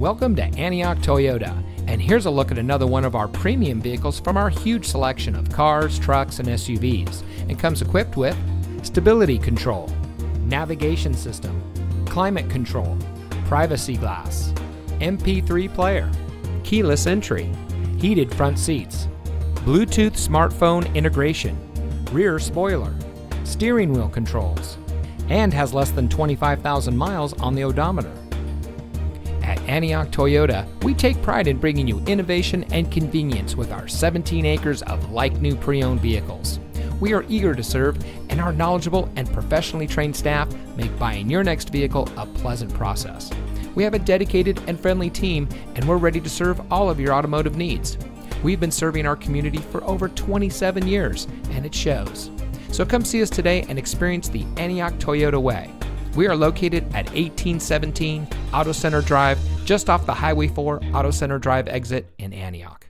Welcome to Antioch Toyota, and here's a look at another one of our premium vehicles from our huge selection of cars, trucks, and SUVs. It comes equipped with stability control, navigation system, climate control, privacy glass, MP3 player, keyless entry, heated front seats, Bluetooth smartphone integration, rear spoiler, steering wheel controls, and has less than 25,000 miles on the odometer. Antioch Toyota, we take pride in bringing you innovation and convenience with our 17 acres of like new pre owned vehicles. We are eager to serve, and our knowledgeable and professionally trained staff make buying your next vehicle a pleasant process. We have a dedicated and friendly team, and we're ready to serve all of your automotive needs. We've been serving our community for over 27 years, and it shows. So come see us today and experience the Antioch Toyota way. We are located at 1817 Auto Center Drive, just off the Highway 4 Auto Center Drive exit in Antioch.